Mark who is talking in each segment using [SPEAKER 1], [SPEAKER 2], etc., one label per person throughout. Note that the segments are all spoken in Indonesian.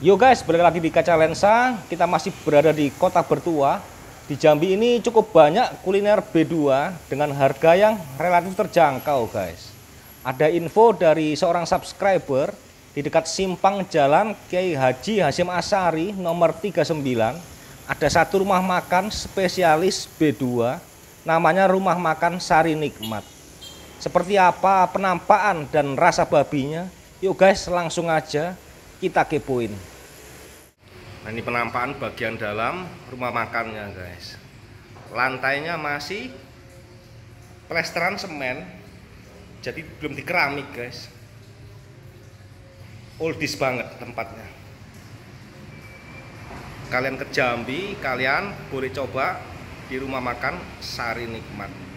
[SPEAKER 1] Yo guys, balik lagi di Kaca Lensa. Kita masih berada di Kota Bertua. Di Jambi ini cukup banyak kuliner B2 dengan harga yang relatif terjangkau guys. Ada info dari seorang subscriber di dekat simpang jalan Kiai Haji Hasim Asari nomor 39 ada satu rumah makan spesialis B2 namanya Rumah Makan Sari Nikmat. Seperti apa penampakan dan rasa babinya? Yuk guys, langsung aja kita kepoin. Nah ini penampakan bagian dalam rumah makannya guys. Lantainya masih plesteran semen, jadi belum dikeramik guys. Oldies banget tempatnya. Kalian ke Jambi, kalian boleh coba di rumah makan Sari Nikmat.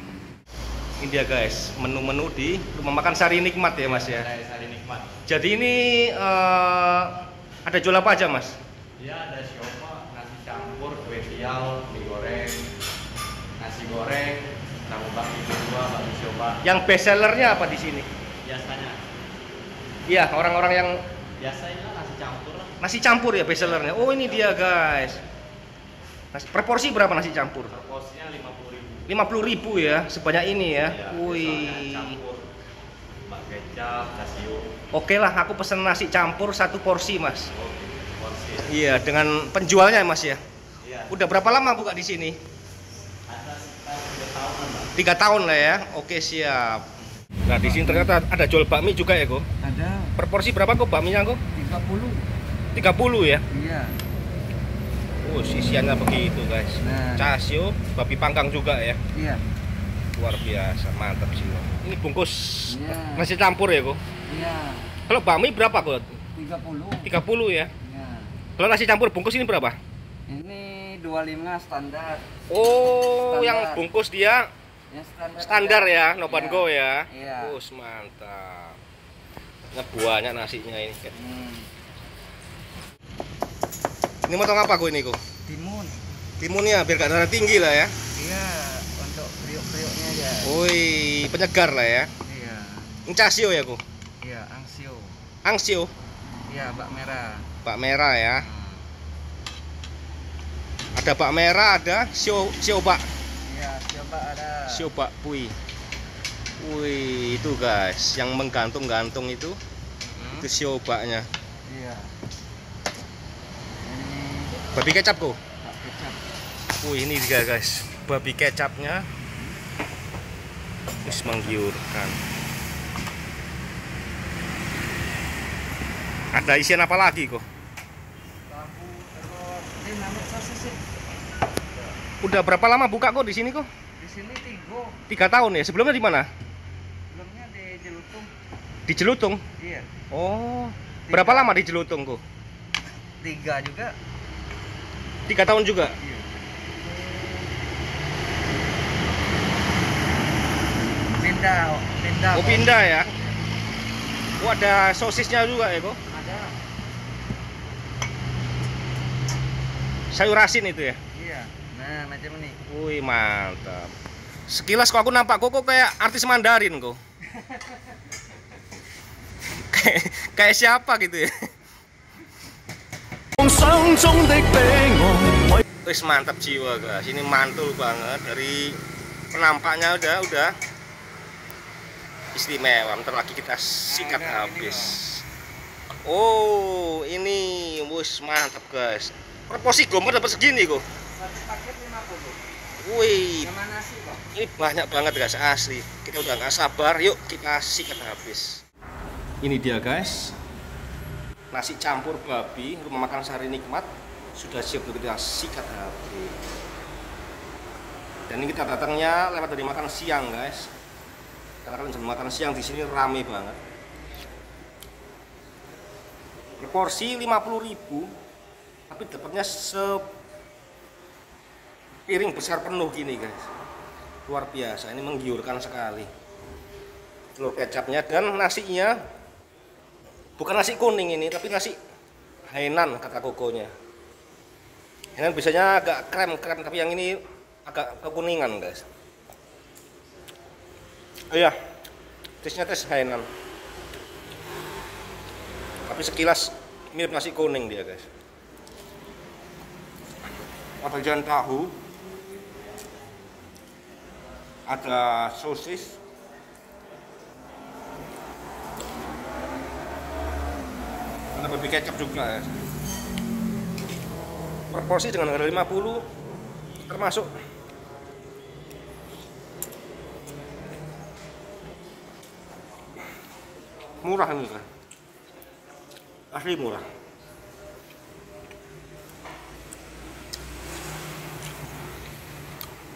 [SPEAKER 1] Ini dia guys, menu-menu di rumah makan Sari Nikmat ya mas ya.
[SPEAKER 2] Sari nikmat.
[SPEAKER 1] Jadi ini eh, ada jual apa aja mas?
[SPEAKER 2] Dia ada siomay, nasi campur, kue tiaw, mie goreng, nasi goreng, tahu bakmi kedua, bakmi coba.
[SPEAKER 1] Yang best sellernya apa di sini?
[SPEAKER 2] Biasanya,
[SPEAKER 1] Iya orang-orang yang
[SPEAKER 2] biasanya nasi campur lah.
[SPEAKER 1] nasi campur ya best sellernya. Oh ini dia guys. Nasi, per porsi berapa nasi campur?
[SPEAKER 2] Per porsinya lima puluh ribu.
[SPEAKER 1] 50.000 ribu ya sebanyak ini ya.
[SPEAKER 2] Iya,
[SPEAKER 1] Wih.
[SPEAKER 2] campur, kecap.
[SPEAKER 1] Oke lah aku pesen nasi campur satu porsi mas.
[SPEAKER 2] Oke, porsi.
[SPEAKER 1] Iya dengan penjualnya ya, mas ya.
[SPEAKER 2] Iya.
[SPEAKER 1] Udah berapa lama buka di sini?
[SPEAKER 2] Ada sekitar tiga tahunan mbak.
[SPEAKER 1] Tiga tahun lah ya. Oke siap. Nah di sini ternyata ada jual bakmi juga ya kok.
[SPEAKER 3] Ada
[SPEAKER 1] Per porsi berapa kok bakminya kok?
[SPEAKER 3] 30.
[SPEAKER 1] 30 ya.
[SPEAKER 3] Iya.
[SPEAKER 1] Oh sisiannya begitu guys.
[SPEAKER 3] Nah.
[SPEAKER 1] Casio, babi panggang juga ya.
[SPEAKER 3] Iya.
[SPEAKER 1] Luar biasa, mantap sih. Ini bungkus
[SPEAKER 3] Iya.
[SPEAKER 1] nasi campur ya kok.
[SPEAKER 3] Iya.
[SPEAKER 1] Kalau bakmi berapa kok?
[SPEAKER 3] 30.
[SPEAKER 1] 30 ya.
[SPEAKER 3] Iya.
[SPEAKER 1] Kalau nasi campur bungkus ini berapa?
[SPEAKER 3] Ini 25 standar.
[SPEAKER 1] Oh,
[SPEAKER 3] Standar.
[SPEAKER 1] yang bungkus dia
[SPEAKER 3] Yang standar.
[SPEAKER 1] standar ya, nopan
[SPEAKER 3] Iya.
[SPEAKER 1] go ya.
[SPEAKER 3] Iya.
[SPEAKER 1] Us mantap. Banyak nasinya ini.
[SPEAKER 3] Hmm.
[SPEAKER 1] Ini motong apa kok ini kok?
[SPEAKER 3] Timun.
[SPEAKER 1] Timunnya biar gak darah tinggi lah ya.
[SPEAKER 3] Iya, untuk kriuk-kriuknya aja.
[SPEAKER 1] Woi, penyegar lah ya.
[SPEAKER 3] Iya.
[SPEAKER 1] Ini casio ya kok.
[SPEAKER 3] Iya, angsio.
[SPEAKER 1] Angsio,
[SPEAKER 3] Iya, bak merah.
[SPEAKER 1] bak merah ya.
[SPEAKER 3] Hmm.
[SPEAKER 1] Ada bak merah, ada sio sio bak.
[SPEAKER 3] Iya, coba ada.
[SPEAKER 1] Sio bak pui. Wih, itu guys, yang menggantung-gantung itu
[SPEAKER 3] Hmm.
[SPEAKER 1] itu sio baknya.
[SPEAKER 3] Iya.
[SPEAKER 1] Babi kecap kok. Wih, ini dia guys, babi kecapnya. Wis menggiurkan. Ada isian apa lagi kok?
[SPEAKER 3] Terus.
[SPEAKER 1] Udah berapa lama buka kok di sini kok?
[SPEAKER 3] Di sini tiga.
[SPEAKER 1] Tiga tahun ya. Sebelumnya di mana?
[SPEAKER 3] Sebelumnya di Jelutung.
[SPEAKER 1] Di Jelutung.
[SPEAKER 3] Iya.
[SPEAKER 1] Oh, berapa lama di Jelutung kok?
[SPEAKER 3] Tiga juga.
[SPEAKER 1] Tiga tahun juga.
[SPEAKER 3] Iya. Pindah, pindah.
[SPEAKER 1] Oh pindah ya. Oh ada sosisnya juga ya kok.
[SPEAKER 3] Ada.
[SPEAKER 1] Sayur asin itu ya.
[SPEAKER 3] Iya. Nah, macam ini.
[SPEAKER 1] Wih mantap. Sekilas kok aku nampak kok kok kayak artis Mandarin kok. kayak kayak siapa gitu ya. Wis mantap jiwa guys. Ini mantul banget dari penampaknya udah udah istimewa. Bentar lagi kita sikat habis. Oh, ini wis mantap guys. Proporsi gomer dapat segini kok.
[SPEAKER 3] Satu paket 50.
[SPEAKER 1] Wih, ini banyak banget guys asli. Kita udah nggak sabar. Yuk kita sikat habis. Ini dia guys. Nasi campur babi rumah makan Sari Nikmat sudah siap untuk kita sikat habis. Dan ini kita datangnya lewat dari makan siang guys. Karena kalau jam makan siang di sini rame banget. Porsi 50.000 tapi dapatnya se piring besar penuh gini guys luar biasa ini menggiurkan sekali telur kecapnya dan nasinya bukan nasi kuning ini tapi nasi hainan kata kokonya. Hainan biasanya agak krem-krem tapi yang ini agak kekuningan guys. Oh iya tesnya tes hainan. Tapi sekilas mirip nasi kuning dia guys. Ada jalan tahu ada sosis ada babi kecap juga ya. Per porsi dengan harga 50 termasuk. Murah ini kan asli murah.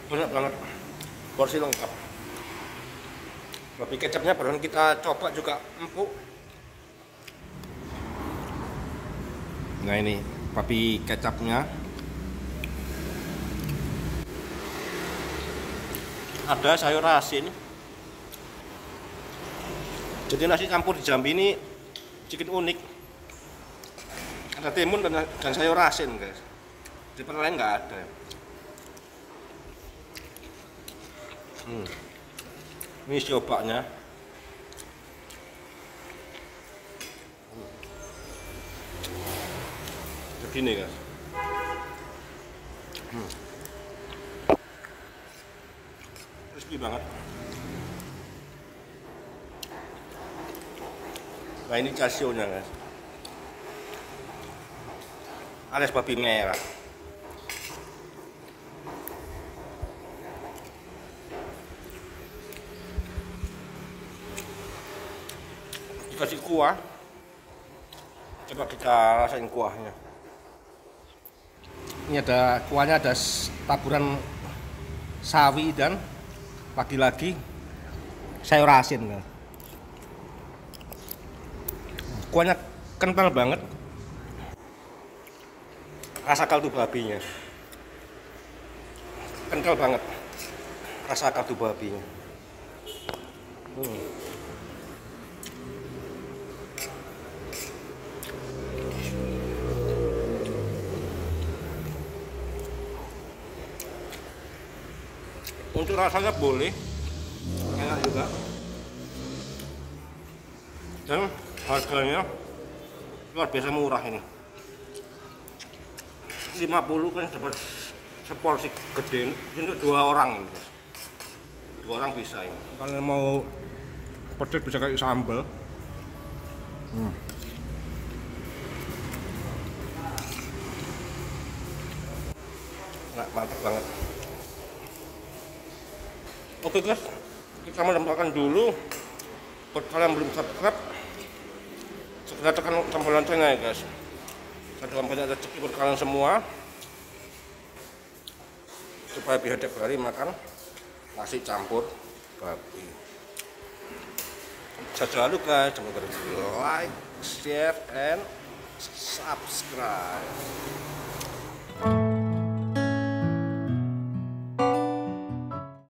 [SPEAKER 1] Banyak banget. Porsi lengkap. Babi kecapnya barusan kita coba juga empuk nah ini babi kecapnya. Ada sayur asin. Jadi nasi campur di Jambi ini sedikit unik. Ada timun dan, sayur asin guys. Di tempat lain nggak ada. Hmm. ini siopaknya begini guys hmm. crispy banget. Nah ini casionya guys alias babi merah. Dikasih kuah. Coba kita rasain kuahnya ini ada kuahnya ada taburan sawi dan lagi-lagi sayur asin kuahnya kental banget. Rasa kaldu babinya. Kental banget. Rasa kaldu babinya. Hmm. Untuk rasanya boleh. Enak juga. Dan harganya luar biasa murah ini. 50 kan dapat seporsi gede. Ini dua orang ini dua orang bisa ini. Kalau mau pedes bisa kayak sambal. Hmm. nah, mantap banget oke guys. Kita menambahkan dulu buat kalian belum subscribe. Segera tekan tombol loncengnya ya guys. Saya doakan banyak rezeki buat kalian semua. Supaya bisa tiap hari makan nasi campur babi. Jangan lupa jangan lupa like share and subscribe